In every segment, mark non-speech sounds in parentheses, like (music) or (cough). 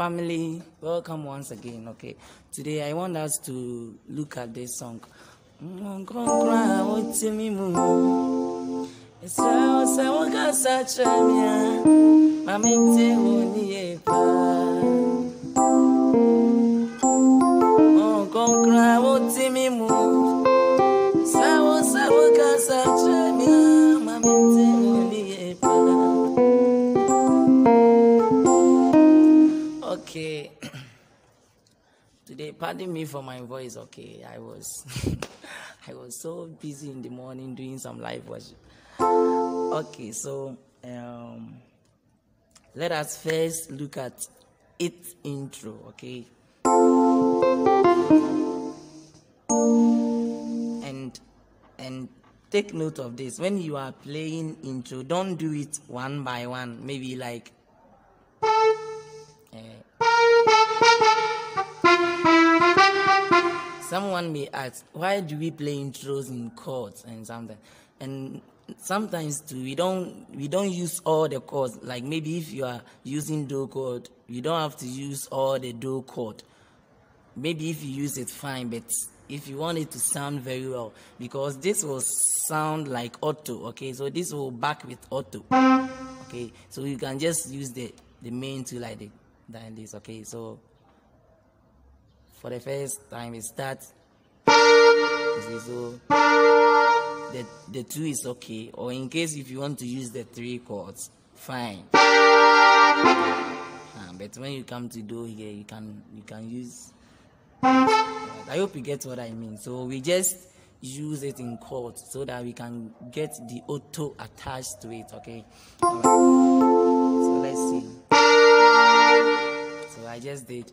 family, welcome once again. Okay, today I want us to look at this song. Mm, Nkonkron pardon me for my voice. Okay, I was, (laughs) I was so busy in the morning doing some live worship. Okay, so um, let us first look at its intro. Okay, and and take note of this. When you are playing intro, don't do it one by one. Maybe like. Someone may ask why do we play intros in chords and something? And sometimes too we don't we don't use all the chords like maybe if you are using do chord you don't have to use all the do chord maybe if you use it fine but if you want it to sound very well because this will sound like auto okay? So this will back with auto okay? So you can just use the the main two like the, like this okay? So for the first time it starts. So the the two is okay. Or in case if you want to use the three chords fine. Ah, but when you come to do here you can you can use. I hope you get what i mean. So we just use it in chords so that we can get the auto attached to it okay? So let's see. So i just did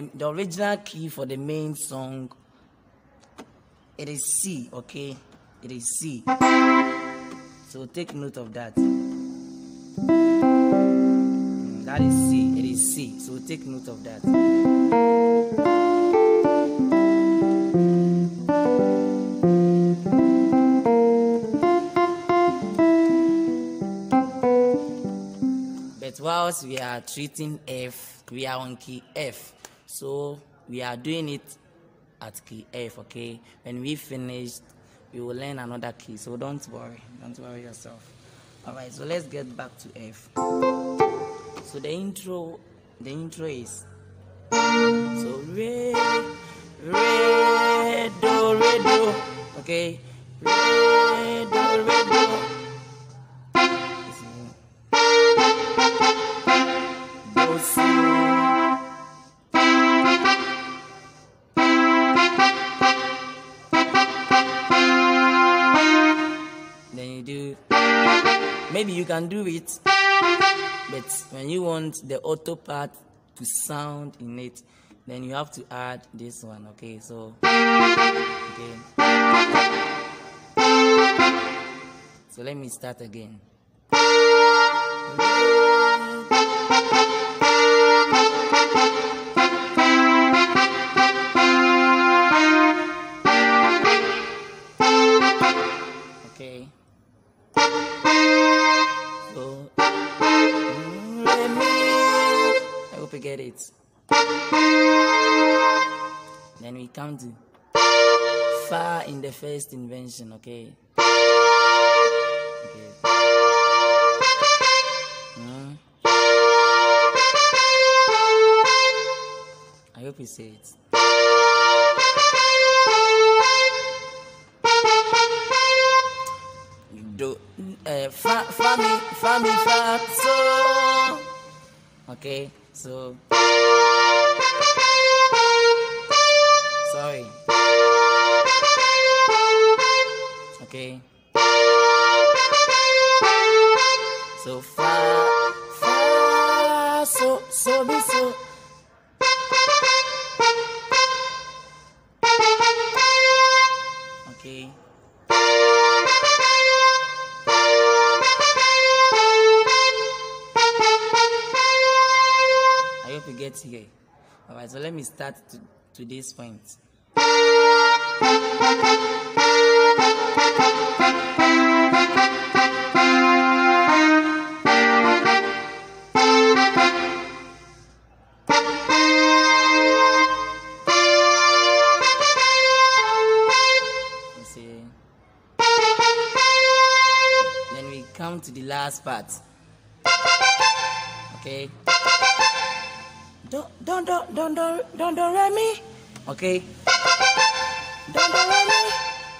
the, the original key for the main song, it is C, okay? It is C. So take note of that. Mm, That is C, it is C. So take note of that. But whilst we are treating F, we are on key F. So we are doing it at key F, okay? When we finish, we will learn another key. So don't worry. Don't worry yourself. Alright, so let's get back to F. So the intro, the intro is so re re do re do. Okay? Re do re do. Can do it, but when you want the auto part to sound in it, then you have to add this one. Okay, so okay. So let me start again. I hope you get it. Then we come to far in the first invention. Okay. Okay. Mm. I hope you say it. Do uh, fa fa mi fa mi fa so. Okay, so sorry. Okay. So fa fa All right, so let me start to, to this point. Then we come to the last part. Okay. Don't don't don't don't don't don't don't let me. Okay. Don't don't me.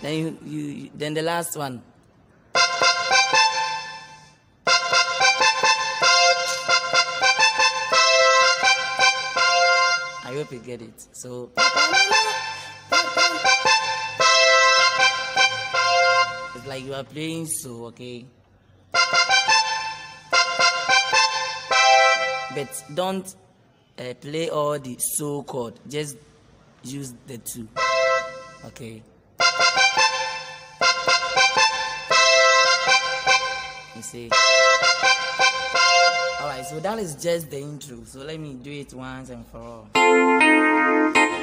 Then you, you you- then the last one. I hope you get it. So it's like you are playing so okay. But don't uh, play all the so chord. Just use the two. Okay. You see. Alright, so that is just the intro. So let me do it once and for all.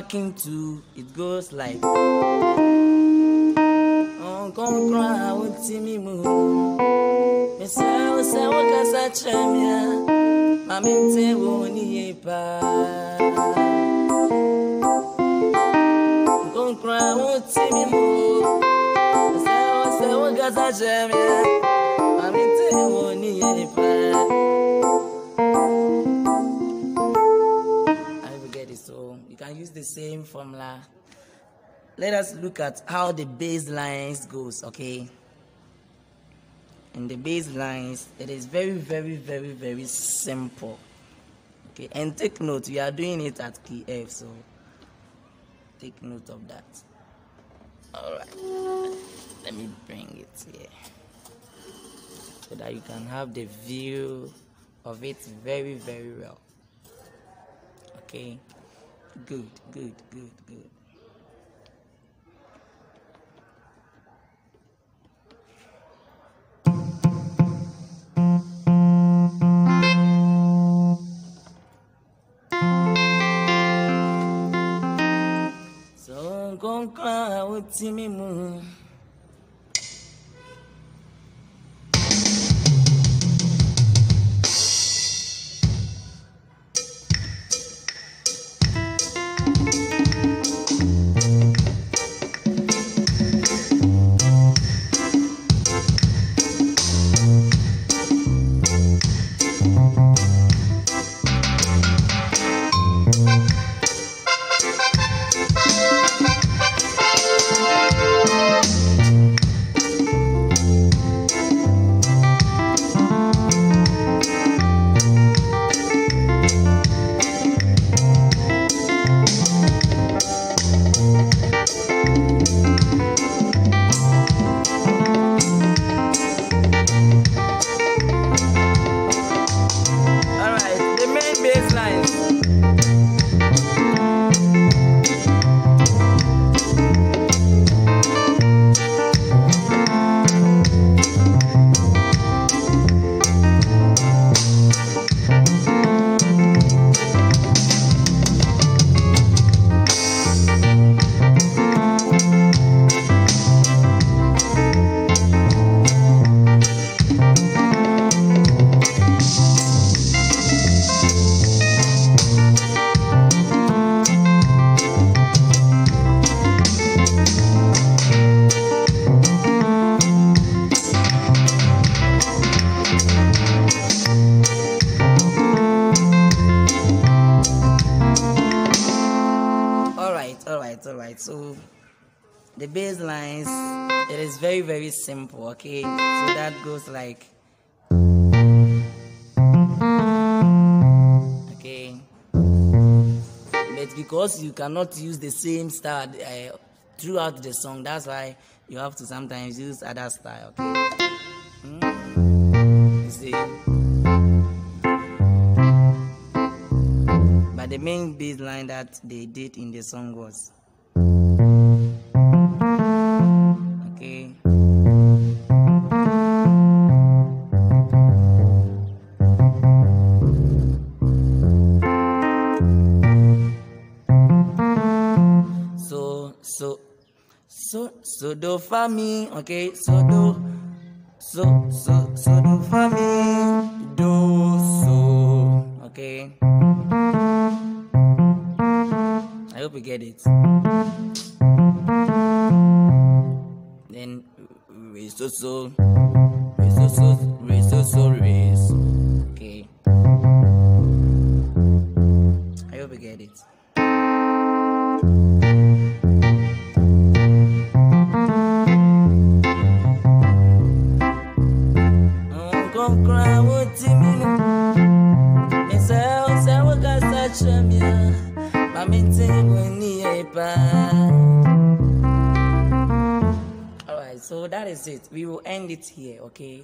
Backing too, it goes like Oh, come cry, we oh, say, what can I tell me? Mami, te woni pa. Come cry, we oh, say, what can I tell me? Mami, te woni pa. The same formula. Let us look at how the bass lines goes, okay? In the bass lines, it is very, very, very, very simple. Okay, and take note, we are doing it at key F, so take note of that. Alright. Let me bring it here. So that you can have the view of it very, very well. Okay. Good, good, good, good. So go cry with me moon. It is very, very simple, okay? So that goes like okay. but because you cannot use the same style uh, throughout the song, that's why you have to sometimes use other style. Okay. Mm. You see. But the main bass line that they did in the song was. Do fa mi, okay, so do, so, so, so do fa mi, do, so, okay. I hope you get it. Then, re, so, so, re, so, so, re, so, so, re, okay. So that is it. We will end it here, okay?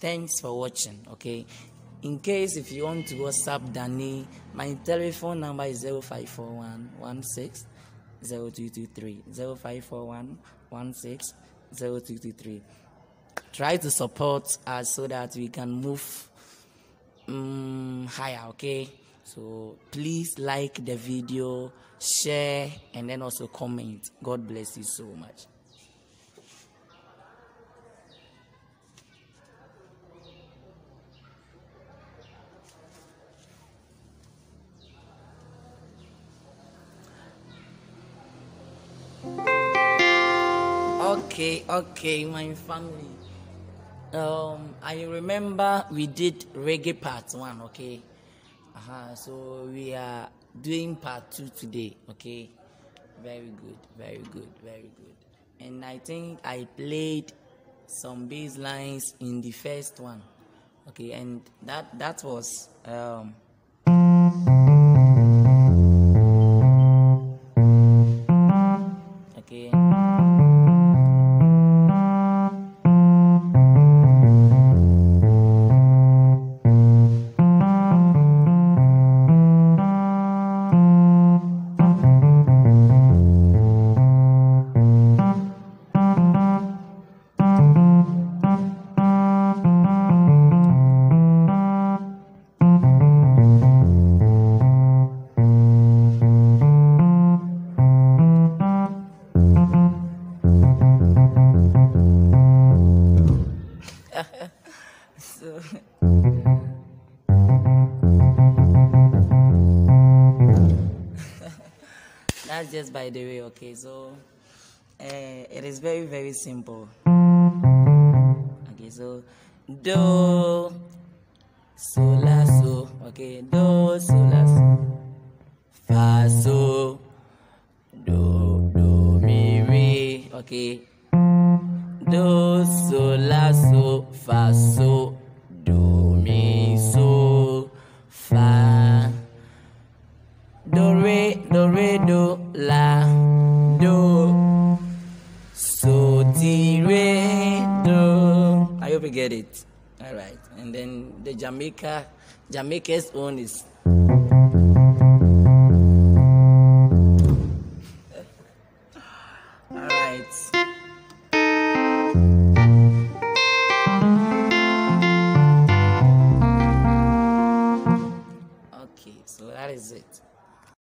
Thanks for watching, okay? In case if you want to WhatsApp Danny, my telephone number is 0541 16 0223. 0541 16 0223. Try to support us so that we can move um, higher, okay? So please like the video, share, and then also comment. God bless you so much. Okay, okay, my family. Um, I remember we did reggae part one, okay? Uh-huh, so we are doing part two today, okay? Very good, very good, very good. And I think I played some bass lines in the first one, okay? And that that was um, just by the way okay so uh, it is very very simple. Okay so do so la so okay do so la so fa so do do mi re okay do so la so fa so la do. So ti re do. I hope you get it. All right. And then the Jamaica Jamaica's own is